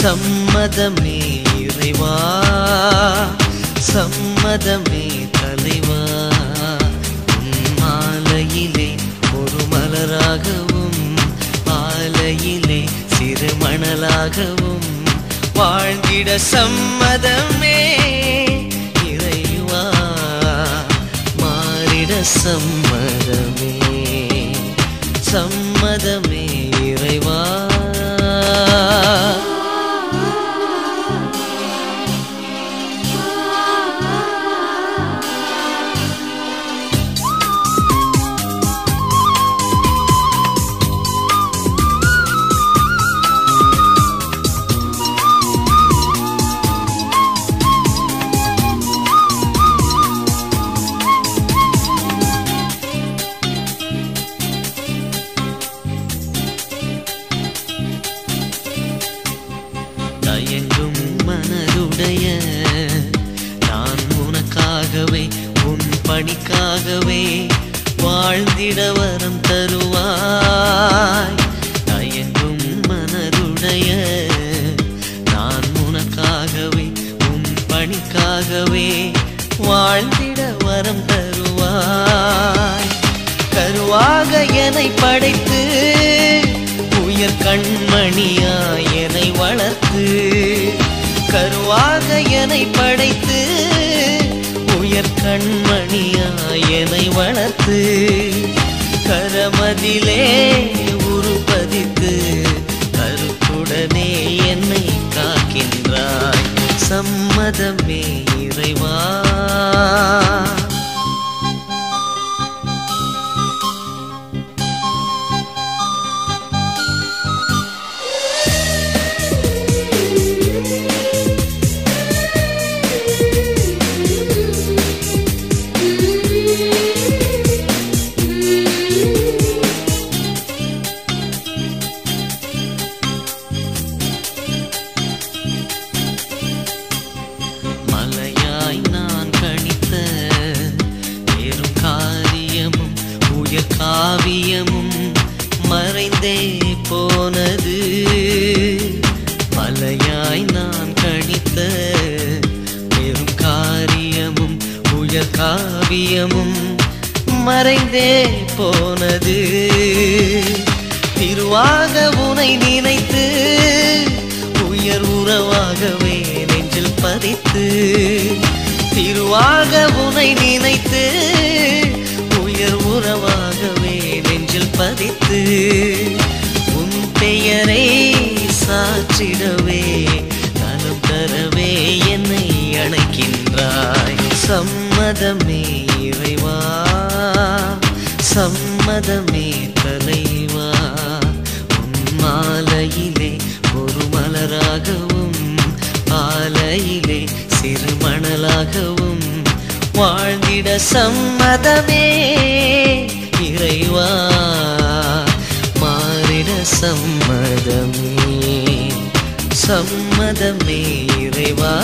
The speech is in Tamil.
சம்மதமே இறைவா சம்மதமே தலைவா. மாலையிலே ஒரு மலராகவும் மாலையிலே சிறுமணலாகவும் வாழ்ந்திட சம்மதமே இறைவா. மாறிட சம்மதமே சம்மதமே மனதுடைய நான் உனக்காகவே உன் பணிக்காகவே வாழ்ந்திட வரம் தருவாய். தயங்கும் மனதுடைய நான் உனக்காகவே உன் பணிக்காகவே வாழ்ந்திட வரம் தருவாய். கருவாக என்னை படைத்து உயர் கண்மணியா என்னை வளர்த்து கரமதிலே உருபதித்து கருத்துடனே என்னை காக்கின்றாய். சம்மதமே போனது. மலையாய் நான் கணித்த பெரும் காரியமும் உயர் காவியமும் மறைந்தே போனது. திருவாக உனை நினைத்து உயர் உறவாகவே நெஞ்சில் பதித்து திருவாக உனை நினைத்து உயர் உறவாகவே நெஞ்சில் பதித்து. பெயரை சாற்றிடவே நலம் தரவே என்னை அழைக்கின்றாய் சம்மதமே இறைவா சம்மதமே தலைவா. மாலையிலே ஒரு மலராகவும் ஆலையிலே சிறுமணலாகவும் வாழ்ந்திட சம்மதமே இறைவா. விட சம்மதமே சம்மதமே இறைவா.